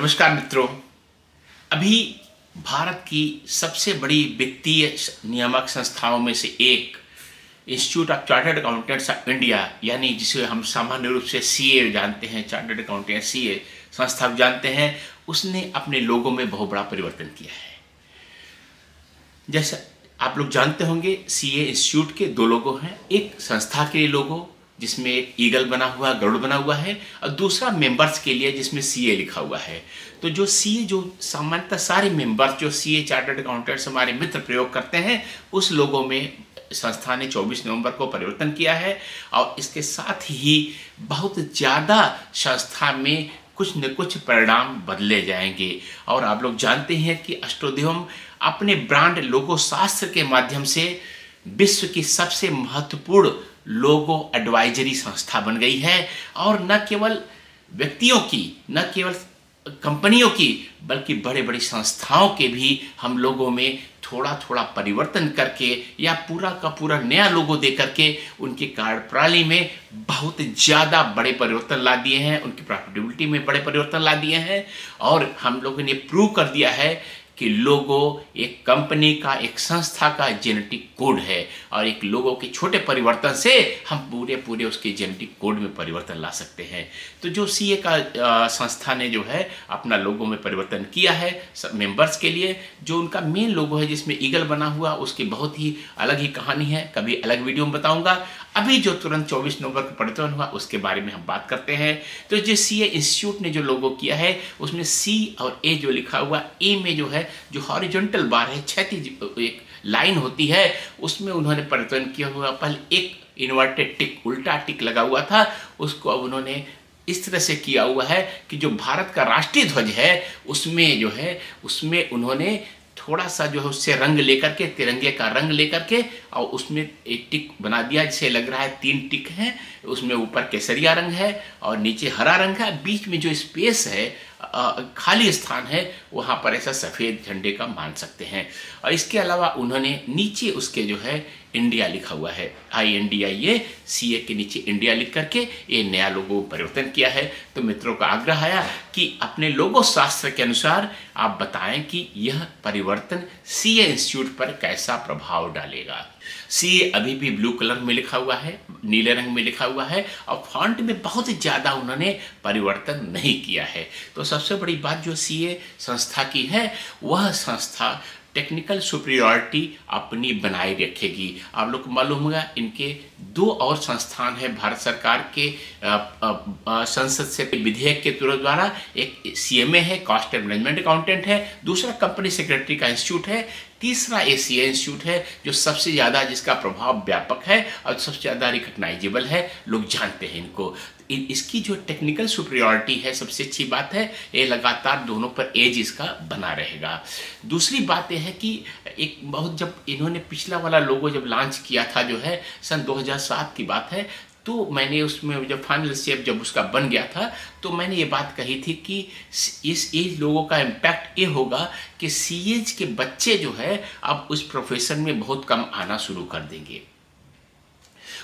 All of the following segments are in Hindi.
नमस्कार मित्रों। अभी भारत की सबसे बड़ी वित्तीय नियामक संस्थाओं में से एक institute of chartered accountants of India यानी जिसे हम सामान्य रूप से सीए जानते हैं चार्टर्ड अकाउंटेंट सी संस्था जानते हैं, उसने अपने लोगों में बहुत बड़ा परिवर्तन किया है। जैसा आप लोग जानते होंगे सीए इंस्टीट्यूट के दो लोगों हैं, एक संस्था के लोगो जिसमें ईगल बना हुआ गरुड़ बना हुआ है, और दूसरा मेंबर्स के लिए जिसमें सीए लिखा हुआ है। तो जो सी जो सामान्यतः सारे मेंबर्स जो सी ए चार्टर्ड अकाउंटेंट्स हमारे मित्र प्रयोग करते हैं, उस लोगों में संस्था ने 24 नवंबर को परिवर्तन किया है, और इसके साथ ही बहुत ज़्यादा संस्था में कुछ न कुछ परिणाम बदले जाएँगे। और आप लोग जानते हैं कि अष्टोद्यम अपने ब्रांड लोगो शास्त्र के माध्यम से विश्व की सबसे महत्वपूर्ण लोगो एडवाइजरी संस्था बन गई है और न केवल व्यक्तियों की, न केवल कंपनियों की, बल्कि बड़े बड़ी संस्थाओं के भी हम लोगों में थोड़ा थोड़ा परिवर्तन करके या पूरा का पूरा नया लोगो दे करके उनके कार्य प्रणाली में बहुत ज़्यादा बड़े परिवर्तन ला दिए हैं, उनकी प्रॉफिटेबिलिटी में बड़े परिवर्तन ला दिए हैं और हम लोगों ने प्रूव कर दिया है कि लोगो, एक कंपनी का, एक संस्था का जेनेटिक कोड है और एक लोगों के छोटे परिवर्तन से हम पूरे पूरे उसके जेनेटिक कोड में परिवर्तन ला सकते हैं। तो जो सीए का संस्था ने जो है अपना लोगों में परिवर्तन किया है मेंबर्स के लिए, जो उनका मेन लोगो है जिसमें ईगल बना हुआ, उसकी बहुत ही अलग ही कहानी है। कभी अलग वीडियो में बताऊँगा। अभी जो तुरंत 24 नवंबर को परिवर्तन हुआ, उसके बारे में हम बात करते हैं। तो जो सी ए इंस्टीट्यूट ने जो लोगो किया है, उसमें सी और ए जो लिखा हुआ ए में जो है, जो हॉरिजॉन्टल बार है, क्षैतिज एक लाइन होती है, उसमें उन्होंने परिवर्तन किया हुआ। पहले एक इन्वर्टेड टिक उल्टा टिक लगा हुआ था, उसको अब उन्होंने इस तरह से किया हुआ है कि जो भारत का राष्ट्रीय ध्वज है, उसमें जो है, उसमें उन्होंने थोड़ा सा जो है उससे रंग लेकर के, तिरंगे का रंग लेकर के, और उसमें एक टिक बना दिया, जिसे लग रहा है तीन टिक हैं। उसमें ऊपर केसरिया रंग है और नीचे हरा रंग है। बीच में जो स्पेस है खाली स्थान है, वहाँ पर ऐसा सफ़ेद झंडे का मान सकते हैं। और इसके अलावा उन्होंने नीचे उसके जो है, इंडिया लिखा हुआ है। आई एन डी आई ए सी ए के नीचे इंडिया लिख करके ये नया लोगो परिवर्तन किया है। तो मित्रों का आग्रह आया कि अपने लोगो शास्त्र के अनुसार आप बताएँ कि यह परिवर्तन सी ए इंस्टीट्यूट पर कैसा प्रभाव डालेगा। सीए अभी भी ब्लू कलर में लिखा हुआ है, नीले रंग में लिखा हुआ है, और फॉन्ट में बहुत ज़्यादा उन्होंने परिवर्तन नहीं किया है। तो सबसे बड़ी बात जो सीए संस्था की है, वह संस्था टेक्निकल सुप्रियोरिटी अपनी बनाए रखेगी। आप लोग को मालूम होगा, इनके दो और संस्थान है, भारत सरकार के संसद से विधेयक के तुरंत द्वारा। एक सीएमए है कॉस्ट एंड मैनेजमेंट अकाउंटेंट है। दूसरा कंपनी सेक्रेटरी का इंस्टीट्यूट है। तीसरा एसीए इंस्टीट्यूट है, जो सबसे ज़्यादा जिसका प्रभाव व्यापक है और सबसे ज़्यादा रिकग्नाइजेबल है। लोग जानते हैं इनको। इसकी जो टेक्निकल सुप्रियोरिटी है, सबसे अच्छी बात है, ये लगातार दोनों पर एज इसका बना रहेगा। दूसरी बात यह है कि एक बहुत जब इन्होंने पिछला वाला लोगो जब लॉन्च किया था, जो है सन 2007 की बात है तो मैंने उसमें जब फाइनल स्टेप जब उसका बन गया था तो मैंने ये बात कही थी कि इस एज लोगों का इम्पैक्ट ये होगा कि सी एज के बच्चे जो है, अब उस प्रोफेशन में बहुत कम आना शुरू कर देंगे।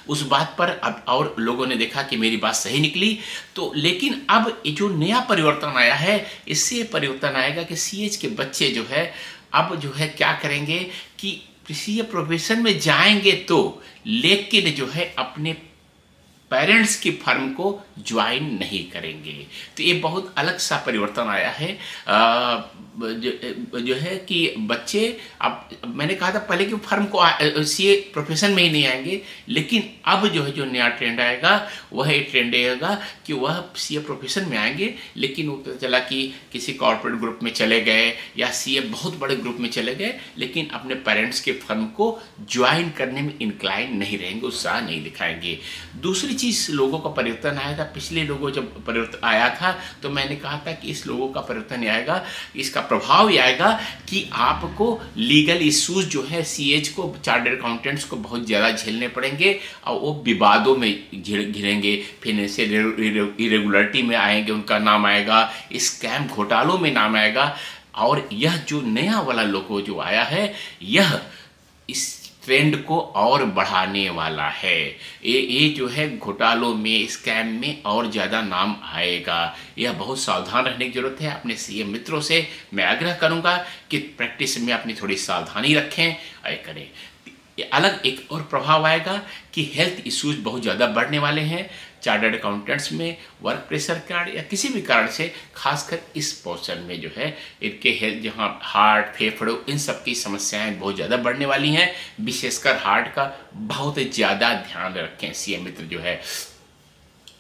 उस बात पर अब और लोगों ने देखा कि मेरी बात सही निकली तो लेकिन अब जो नया परिवर्तन आया है, इससे परिवर्तन आएगा कि सीएच के बच्चे जो है, अब जो है क्या करेंगे कि किसी प्रोफेशन में जाएँगे तो लेकिन जो है अपने पेरेंट्स की फर्म को ज्वाइन नहीं करेंगे। तो ये बहुत अलग सा परिवर्तन आया है। आ, जो, जो है कि बच्चे अब मैंने कहा था पहले कि फर्म को सी प्रोफेशन में ही नहीं आएँगे लेकिन अब जो है जो नया ट्रेंड आएगा वह ट्रेंड आएगा कि वह सी प्रोफेशन में आएँगे। लेकिन वो पता चला कि किसी कॉरपोरेट ग्रुप में चले गए या सीए बहुत बड़े ग्रुप में चले गए लेकिन अपने पेरेंट्स के फर्म को ज्वाइन करने में इंक्लाइन नहीं रहेंगे उत्साह नहीं दिखाएँगे। दूसरी चीज़ लोगों का परिवर्तन आया था पिछले लोगों जब परिवर्तन आया था तो मैंने कहा था कि इस लोगों का परिवर्तन आएगा, इसका प्रभाव ये आएगा कि आपको लीगल इश्यूज़ जो है सी को चार्टर्ड अकाउंटेंट्स को बहुत ज़्यादा झेलने पड़ेंगे और वो विवादों में घिरेंगे फिनेंशियल इरेगुलरिटी में आएँगे, उनका नाम आएगा स्कैम घोटालों में नाम आएगा, और यह जो नया वाला लोगो जो आया है, यह इस ट्रेंड को और बढ़ाने वाला है। ये ये जो है घोटालों में स्कैम में और ज़्यादा नाम आएगा। यह बहुत सावधान रहने की ज़रूरत है। अपने सीएम मित्रों से मैं आग्रह करूँगा कि प्रैक्टिस में अपनी थोड़ी सावधानी रखें करें। अलग एक और प्रभाव आएगा कि हेल्थ इश्यूज़ बहुत ज़्यादा बढ़ने वाले हैं चार्टर्ड अकाउंटेंट्स में वर्क प्रेशर कारण या किसी भी कारण से, खासकर इस पोर्शन में जो है, इनके हेल्थ जहाँ हार्ट फेफड़ों, इन सब की समस्याएँ बहुत ज़्यादा बढ़ने वाली हैं। विशेषकर हार्ट का बहुत ज़्यादा ध्यान रखें, सीएम मित्र जो है।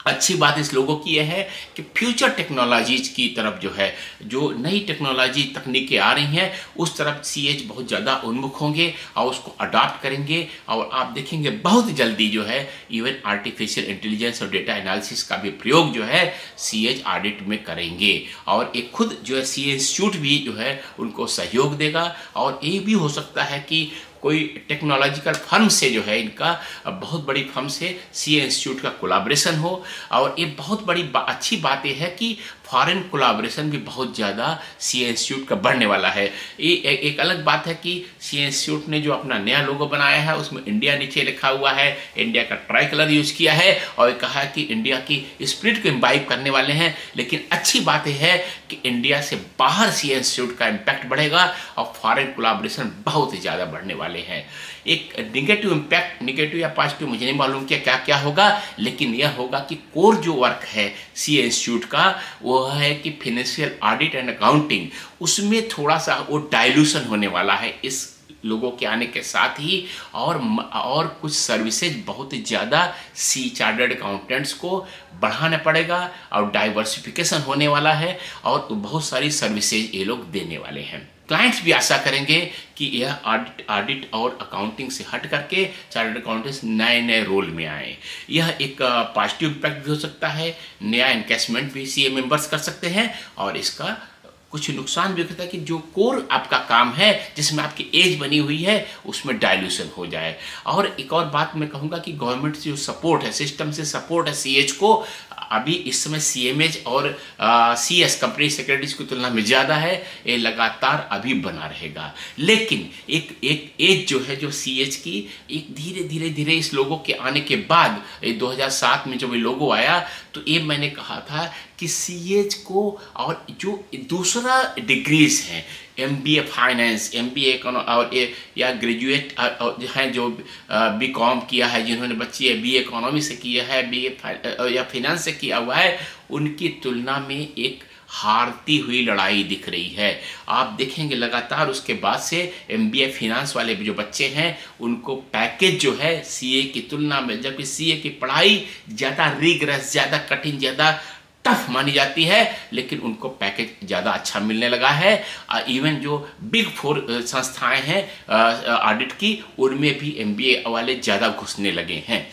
अच्छी बात इस लोगों की यह है कि फ्यूचर टेक्नोलॉजीज़ की तरफ़ जो है, जो नई टेक्नोलॉजी तकनीकें आ रही हैं, उस तरफ़ सी एच बहुत ज़्यादा उन्मुख होंगे और उसको अडॉप्ट करेंगे और आप देखेंगे बहुत जल्दी जो है इवन आर्टिफिशियल इंटेलिजेंस और डेटा एनालिसिस का भी प्रयोग जो है सी एच ऑडिट में करेंगे। और एक खुद जो है सी इंस्टीट्यूट भी जो है, उनको सहयोग देगा। और ये भी हो सकता है कि कोई टेक्नोलॉजिकल फर्म से जो है इनका बहुत बड़ी फर्म से सी इंस्टीट्यूट का कोलाब्रेशन हो। और ये बहुत बड़ी बा, अच्छी बात यह है कि फॉरेन कोलाब्रेशन भी बहुत ज़्यादा सी इंस्टीट्यूट का बढ़ने वाला है। ये एक अलग बात है कि सी इंस्टीट्यूट ने जो अपना नया लोगो बनाया है, उसमें इंडिया नीचे लिखा हुआ है, इंडिया का ट्राई कलर यूज़ किया है और कहा है कि इंडिया की स्प्रिट को इम्बाइब करने वाले हैं। लेकिन अच्छी बात यह है कि इंडिया से बाहर सी इंस्टीट्यूट का इम्पैक्ट बढ़ेगा और फॉरेन कोलाब्रेशन बहुत ही ज़्यादा बढ़ने वाले हैं। एक निगेटिव इम्पैक्ट निगेटिव या पॉजिटिव मुझे नहीं मालूम कि क्या क्या होगा, लेकिन यह होगा कि कोर जो वर्क है सी इंस्टीट्यूट का, वो है कि फिनेंशियल ऑडिट एंड अकाउंटिंग उसमें थोड़ा सा वो डाइल्यूशन होने वाला है इस लोगों के आने के साथ ही और और कुछ सर्विसेज़ बहुत ज़्यादा सी चार्टर्ड अकाउंटेंट्स को बढ़ाना पड़ेगा और डाइवर्सिफिकेशन होने वाला है और बहुत सारी सर्विसेज़ ये लोग देने वाले हैं। क्लाइंट्स भी आशा करेंगे कि यह ऑडिट ऑडिट और अकाउंटिंग से हट करके चार्टर्ड अकाउंटेंट्स नए नए रोल में आए। यह एक पॉजिटिव इम्पैक्ट भी हो सकता है, नया इन्वेस्टमेंट भी सीए मेंबर्स कर सकते हैं और इसका कुछ नुकसान भी होता है कि जो कोर आपका काम है, जिसमें आपकी एज बनी हुई है, उसमें डायल्यूशन हो जाए। और एक और बात मैं कहूँगा कि गवर्नमेंट से जो सपोर्ट है सिस्टम से सपोर्ट है सीएच को अभी इस समय सी एम एच और सी एस कंपनी सेक्रेटरीज की तुलना में ज़्यादा है, ये लगातार अभी बना रहेगा। लेकिन एक एक एज जो है, जो सी एच की, एक धीरे धीरे धीरे इस लोगों के आने के बाद, ये 2007 में जब ये लोगो आया तो ये मैंने कहा था कि सी एच को और जो दूसरा डिग्रीज हैं M B A finance M B A और ए, या ग्रेजुएट हैं जो बी कॉम किया है जिन्होंने बच्चे बी इकोनॉमी से किया है बी ए या फिनेंस से किया हुआ है उनकी तुलना में एक हारती हुई लड़ाई दिख रही है। आप देखेंगे लगातार उसके बाद से एम बी ए फिनांस वाले जो बच्चे हैं उनको पैकेज जो है सी ए की तुलना में जबकि सी ए की पढ़ाई ज़्यादा रिग्रेस ज़्यादा कठिन ज़्यादा टफ मानी जाती है, लेकिन उनको पैकेज ज़्यादा अच्छा मिलने लगा है। इवन जो बिग फोर संस्थाएँ हैं ऑडिट की, उनमें भी एमबीए वाले ज़्यादा घुसने लगे हैं।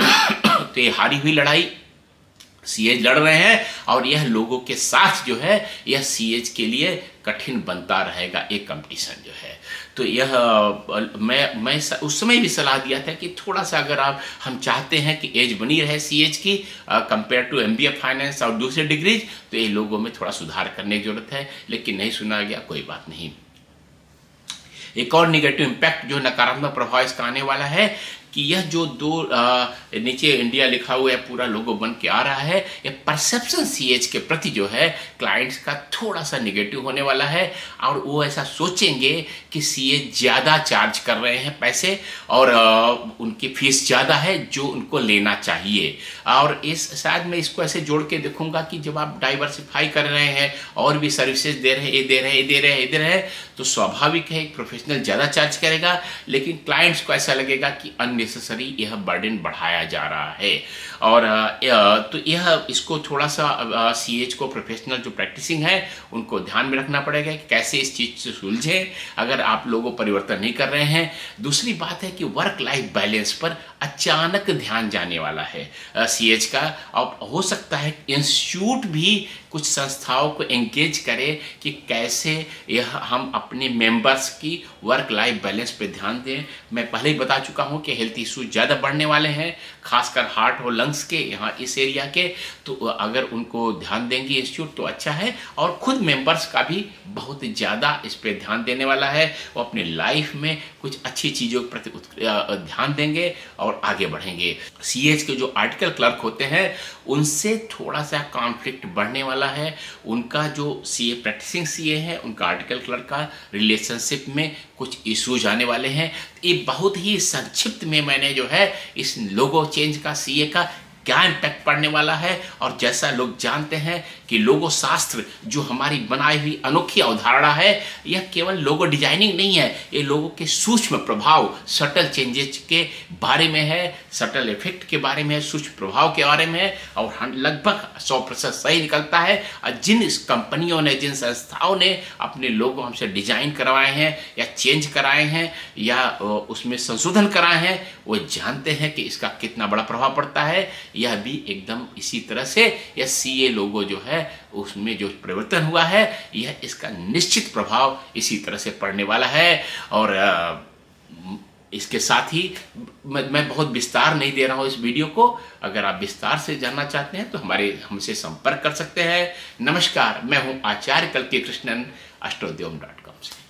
तो ये हारी हुई लड़ाई सीएच लड़ रहे हैं, और यह लोगों के साथ जो है, यह सी के लिए कठिन बनता रहेगा एक कंपटीशन जो है। तो यह, मैं मैं उस समय भी सलाह दिया था कि थोड़ा सा अगर आप, हम चाहते हैं कि एज बनी रहे सी एच की compare to M B finance और दूसरे डिग्रीज तो ये लोगों में थोड़ा सुधार करने की ज़रूरत है, लेकिन नहीं सुना गया, कोई बात नहीं। एक और निगेटिव इम्पैक्ट जो नकारात्मक प्रभाव इसका आने वाला है कि यह जो दो आ, नीचे इंडिया लिखा हुआ है पूरा लोगो बन के आ रहा है यह परसेप्शन सीएच के प्रति जो है क्लाइंट्स का थोड़ा सा निगेटिव होने वाला है और वो ऐसा सोचेंगे कि सी ज़्यादा चार्ज कर रहे हैं पैसे और आ, उनकी फ़ीस ज़्यादा है जो उनको लेना चाहिए। और इस शायद मैं इसको ऐसे जोड़ के देखूँगा कि जब आप डाइवर्सिफाई कर रहे हैं और भी सर्विसेज़ दे रहे हैं ये दे रहे हैं ये दे रहे हैं ये दे रहे हैं तो स्वाभाविक है एक प्रोफेशनल ज़्यादा चार्ज करेगा लेकिन क्लाइंट्स को ऐसा लगेगा कि अन्य अननेसेसरी यह बर्डन बढ़ाया जा रहा है। और तो यह इसको थोड़ा सा सी एच को प्रोफेशनल जो प्रैक्टिसिंग है, उनको ध्यान में रखना पड़ेगा कि कैसे इस चीज़ से सुलझे, अगर आप लोगों परिवर्तन नहीं कर रहे हैं। दूसरी बात है कि वर्क लाइफ बैलेंस पर अचानक ध्यान जाने वाला है। सी एच का और हो सकता है इंस्टीट्यूट भी कुछ संस्थाओं को एंगेज करे कि कैसे यह हम अपने मेंबर्स की वर्क लाइफ बैलेंस पे ध्यान दें। मैं पहले ही बता चुका हूँ कि हेल्थ इशू ज़्यादा बढ़ने वाले हैं। खासकर हार्ट और लंग्स के, यहाँ इस एरिया के तो अगर उनको ध्यान देंगे इंस्टीट्यूट तो अच्छा है। और खुद मेंबर्स का भी बहुत ज़्यादा इस पर ध्यान देने वाला है। वो अपने लाइफ में कुछ अच्छी चीज़ों के प्रति ध्यान देंगे और आगे बढ़ेंगे। सी के जो आर्टिकल क्लर्क होते हैं, उनसे थोड़ा सा कॉन्फ्लिक्ट बढ़ने वाला है। उनका जो सी ए प्रैक्टिसिंग सी है, उनका आर्टिकल क्लर्क का रिलेशनशिप में कुछ इशूज आने वाले हैं। ये बहुत ही संक्षिप्त में मैंने जो है इस लोगो चेंज का सीए का क्या इम्पैक्ट पड़ने वाला है और जैसा लोग जानते हैं कि लोगो शास्त्र जो हमारी बनाई हुई अनोखी अवधारणा है, यह केवल लोगो डिज़ाइनिंग नहीं है, ये लोगों के सूक्ष्म प्रभाव, सटल चेंजेस के बारे में है, सटल इफ़ेक्ट के बारे में है, सूक्ष्म प्रभाव के बारे में है, और लगभग सौ प्रतिशत सही निकलता है। और जिन कंपनियों ने, जिन संस्थाओं ने अपने लोगों हमसे डिज़ाइन करवाए हैं, या चेंज कराए हैं, या उसमें संशोधन कराए हैं, वो जानते हैं कि इसका कितना बड़ा प्रभाव पड़ता है। यह भी एकदम इसी तरह से यह सी ए लोगो जो है, उसमें जो परिवर्तन हुआ है, यह इसका निश्चित प्रभाव इसी तरह से पड़ने वाला है। और इसके साथ ही मैं बहुत विस्तार नहीं दे रहा हूँ इस वीडियो को। अगर आप विस्तार से जानना चाहते हैं तो हमारे, हमसे संपर्क कर सकते हैं। नमस्कार, मैं हूँ आचार्य कल्पी कृष्णन, अष्टोद्यम डॉट कॉम से।